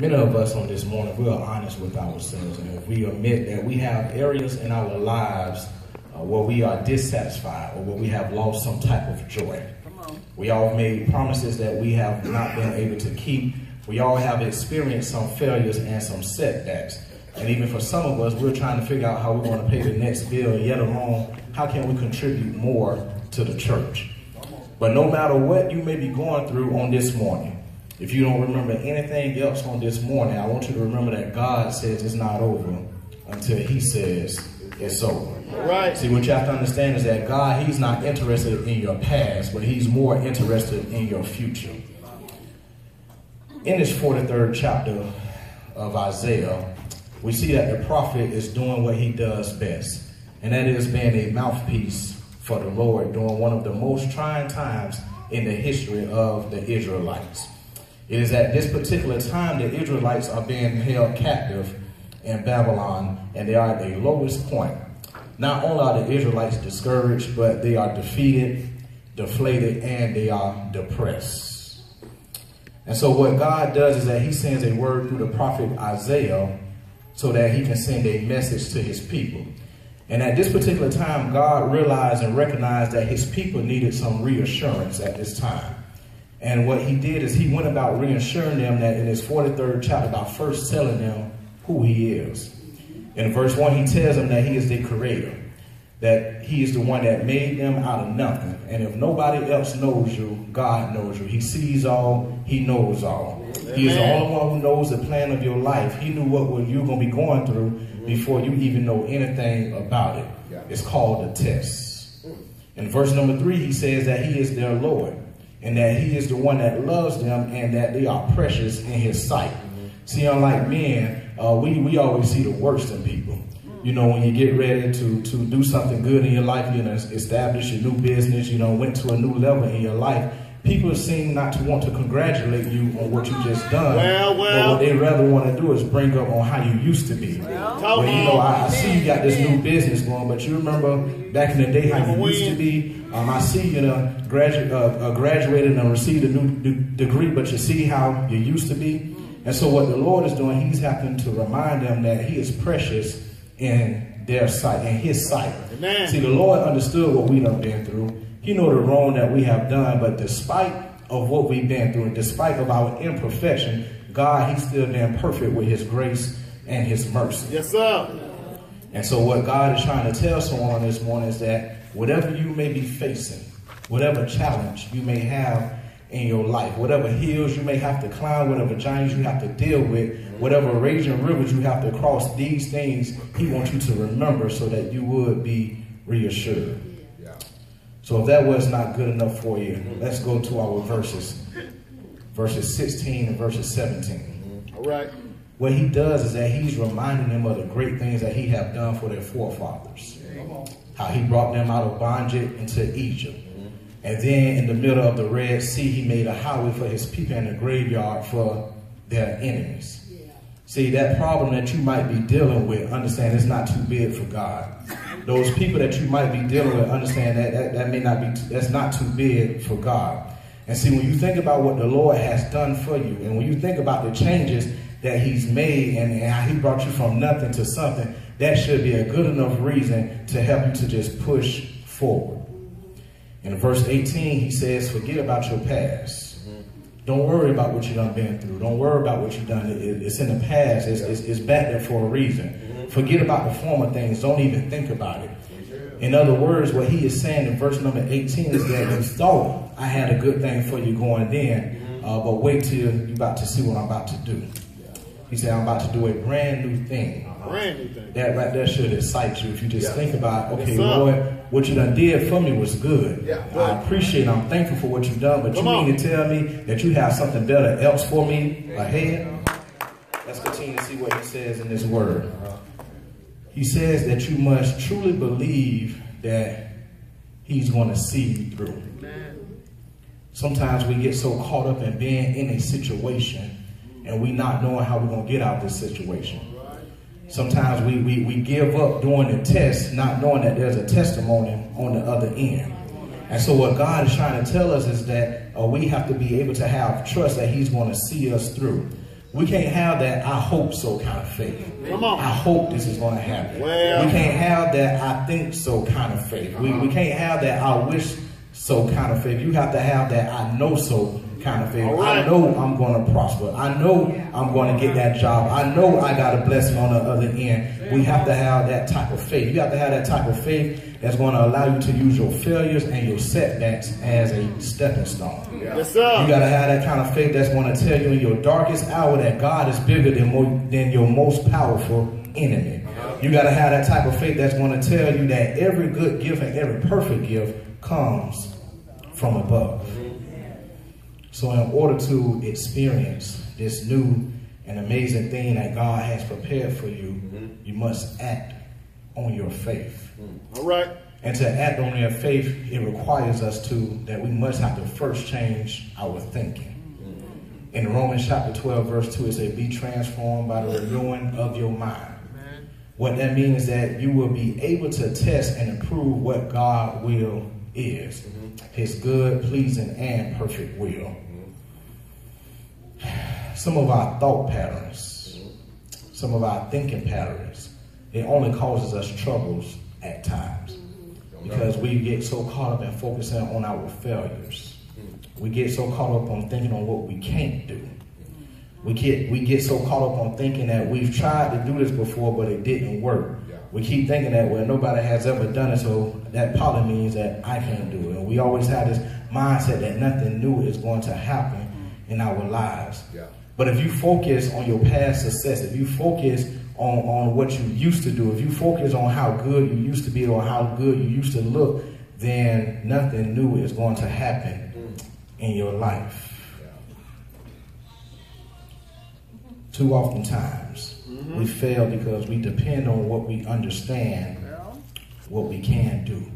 Many of us on this morning, we are honest with ourselves, and if we admit that we have areas in our lives uh, where we are dissatisfied or where we have lost some type of joy. We all made promises that we have not been able to keep. We all have experienced some failures and some setbacks. And even for some of us, we're trying to figure out how we're going to pay the next bill, yet alone, how can we contribute more to the church? But no matter what you may be going through on this morning, if you don't remember anything else on this morning, I want you to remember that God says it's not over until he says it's over. Right. See, what you have to understand is that God, he's not interested in your past, but he's more interested in your future. In this 43rd chapter of Isaiah, we see that the prophet is doing what he does best, and that is being a mouthpiece for the Lord during one of the most trying times in the history of the Israelites. It is at this particular time the Israelites are being held captive in Babylon, and they are at the lowest point. Not only are the Israelites discouraged, but they are defeated, deflated, and they are depressed. And so what God does is that he sends a word through the prophet Isaiah so that he can send a message to his people. And at this particular time, God realized and recognized that his people needed some reassurance at this time. And what he did is he went about reassuring them that in his 43rd chapter, by first telling them who he is. In verse 1, he tells them that he is the creator, that he is the one that made them out of nothing. And if nobody else knows you, God knows you. He sees all, he knows all. Amen. He is the only one who knows the plan of your life. He knew what you're going to be going through before you even know anything about it. It's called a test. In verse number 3, he says that he is their Lord and that he is the one that loves them and that they are precious in his sight. See, unlike men, uh, we, we always see the worst in people. You know, when you get ready to, to do something good in your life, you know, establish a new business, you know, went to a new level in your life, people seem not to want to congratulate you on what you just done. Well, well. But what they rather want to do is bring up on how you used to be. Well, well you know, I, I, see you got this new business going, but you remember back in the day how you used to be. Um, I see you know, gradu- uh, uh, graduated and received a new degree, but you see how you used to be. And so what the Lord is doing, he's having to remind them that he is precious in their sight, in his sight. Amen. See, the Lord understood what we done been through. He know the wrong that we have done, but despite of what we've been through, and despite of our imperfection, God, he's still been perfect with his grace and his mercy. Yes, sir. And so what God is trying to tell someone this morning is that whatever you may be facing, whatever challenge you may have in your life. Whatever hills you may have to climb, whatever giants you have to deal with, whatever raging rivers you have to cross, these things he wants you to remember so that you would be reassured. So if that was not good enough for you, let's go to our verses. Verses 16 and verses 17. All right. What he does is that he's reminding them of the great things that he have done for their forefathers. How he brought them out of bondage into Egypt and then in the middle of the Red Sea, he made a highway for his people and a graveyard for their enemies. Yeah. See, that problem that you might be dealing with, understand it's not too big for God. Those people that you might be dealing with, understand that that, that may not be, that's not too big for God. And see, when you think about what the Lord has done for you, and when you think about the changes that he's made and, and how he brought you from nothing to something, that should be a good enough reason to help you to just push forward. In verse 18, he says, forget about your past. Don't worry about what you've done been through. Don't worry about what you've done. It, it's in the past. It's, it's, it's, back there for a reason. Forget about the former things. Don't even think about it. In other words, what he is saying in verse number 18 is that you thought I had a good thing for you going then, uh, but wait till you're about to see what I'm about to do. He said, I'm about to do a brand new thing. Brand new thing. That right there should excite you if you just yeah. think about, okay, Lord, what you done did for me was good. Yeah. I appreciate it. I'm thankful for what you've done, but Come you on. mean to tell me that you have something better else for me ahead? Let's continue to see what he says in this word. He says that you must truly believe that he's going to see you through. Sometimes we get so caught up in being in a situation and we not knowing how we're going to get out of this situation. Sometimes we, we, we give up doing the test, not knowing that there's a testimony on the other end. And so what God is trying to tell us is that uh, we have to be able to have trust that he's going to see us through. We can't have that I hope so kind of faith. Come on. I hope this is going to happen. Well. we can't have that I think so kind of faith. We, we can't have that I wish so kind of faith. You have to have that I know so kind of faith. All right. I know I'm going to prosper. I know I'm going to get that job. I know I got a blessing on the other end. We have to have that type of faith. You have to have that type of faith that's going to allow you to use your failures and your setbacks as a stepping stone. Yes, sir. You gotta have that kind of faith that's gonna tell you in your darkest hour that God is bigger than more, than your most powerful enemy. Uh-huh. You gotta have that type of faith that's gonna tell you that every good gift and every perfect gift comes from above. So in order to experience this new and amazing thing that God has prepared for you, mm-hmm. you must act on your faith. Mm-hmm. All right. And to act on your faith, it requires us to, that we must have to first change our thinking. Mm-hmm. In Romans chapter 12, verse 2, it says, Be transformed by the renewing of your mind. What that means is that you will be able to test and improve what God will is. His good, pleasing, and perfect will. Some of our thought patterns, some of our thinking patterns, it only causes us troubles at times because we get so caught up in focusing on our failures. We get so caught up on thinking on what we can't do. We get we get so caught up on thinking that we've tried to do this before, but it didn't work. We keep thinking that well, nobody has ever done it, so that probably means that I can't do it. And we always have this mindset that nothing new is going to happen in our lives. Yeah. But if you focus on your past success, if you focus on, on what you used to do, if you focus on how good you used to be or how good you used to look, then nothing new is going to happen mm. in your life. Too often times we fail because we depend on what we understand, what we can do.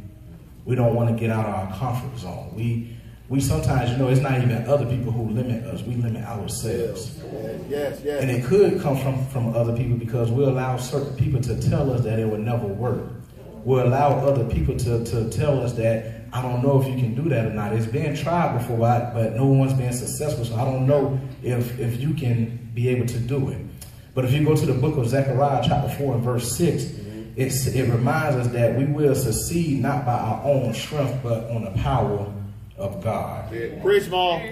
We don't want to get out of our comfort zone. We we sometimes, you know, it's not even other people who limit us. We limit ourselves. Yes, yes. And it could come from, from other people because we allow certain people to tell us that it would never work. We'll allow other people to, to tell us that I don't know if you can do that or not. It's been tried before, but but no one's been successful, so I don't know if, if you can be able to do it. But if you go to the book of Zechariah, chapter 4 and verse 6, it's, it reminds us that we will succeed not by our own strength, but on the power of God. Preach, Maul.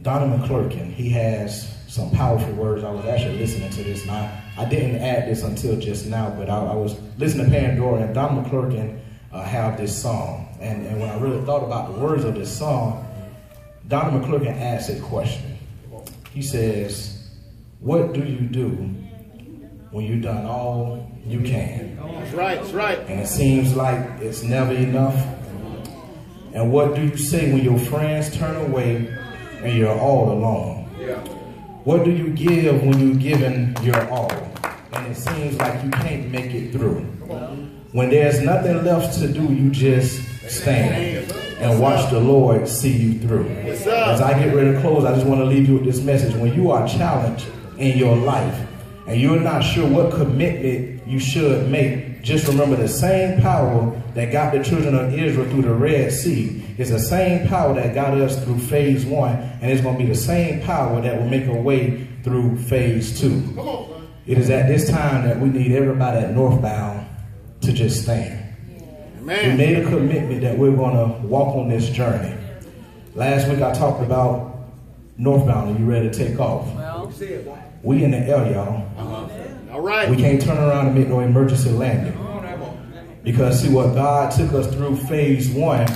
Donnie McClurkin, he has some powerful words. I was actually listening to this, and I, I didn't add this until just now, but I, I was listening to Pandora, and Donnie McClurkin uh, have this song. And, and when I really thought about the words of this song, Donnie McClurkin asked a question. He says, What do you do when you've done all you can? That's right, that's right. and it seems like it's never enough? And what do you say when your friends turn away and you're all alone? Yeah. What do you give when you're giving your all and it seems like you can't make it through? When there's nothing left to do, you just stand and watch the Lord see you through. As I get ready to close, I just want to leave you with this message. When you are challenged in your life and you're not sure what commitment you should make, just remember the same power that got the children of Israel through the Red Sea is the same power that got us through phase one, and it's going to be the same power that will make a way through phase two. It is at this time that we need everybody at Northbound to just stand. We made a commitment that we're going to walk on this journey. Last week I talked about Northbound. Are you ready to take off? We in the air, y'all. All right. We can't turn around and make no emergency landing. Because see what God took us through phase one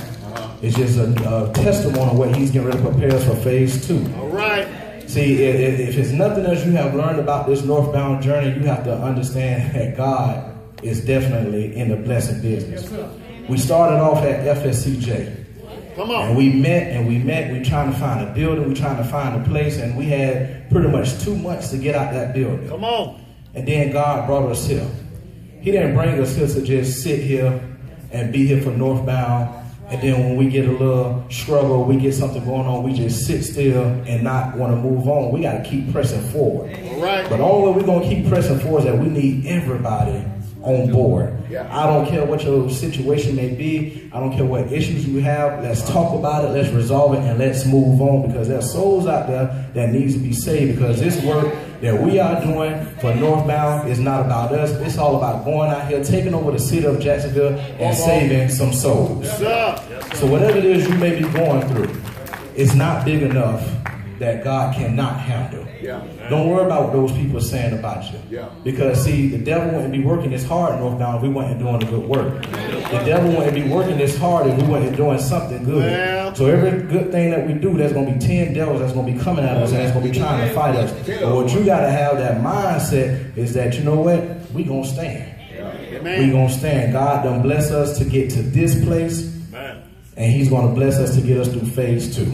is just a, a testimony of what he's getting ready to prepare us for phase two. All right. See, if, if if it's nothing else you have learned about this northbound journey, you have to understand that God is definitely in the blessing business. Yes, We started off at FSCJ. Come on. And we met and we met. We trying to find a building. We trying to find a place, and we had pretty much two months to get out that building. Come on. And then God brought us here. He didn't bring us here to just sit here and be here for northbound. And then when we get a little struggle, we get something going on, we just sit still and not want to move on. We got to keep pressing forward. All right. But only way we're going to keep pressing forward is that we need everybody on board. Yeah. I don't care what your situation may be. I don't care what issues you have. Let's talk about it. Let's resolve it and let's move on because there's souls out there that needs to be saved because this work that we are doing for Northbound is not about us. It's all about going out here, taking over the city of Jacksonville and saving some souls. So whatever it is you may be going through, it's not big enough that God cannot handle. Yeah. Don't worry about what those people are saying about you. Yeah. Because see, the devil wouldn't be working this hard northbound if we weren't doing a good work. The devil wouldn't be working this hard if we weren't doing something good. Well. So every good thing that we do, there's gonna be ten devils that's gonna be coming at us and that's gonna be trying to fight us. But what you gotta have that mindset is that you know what? We gonna stand. We gonna stand. God done bless us to get to this place, and He's gonna bless us to get us through phase two.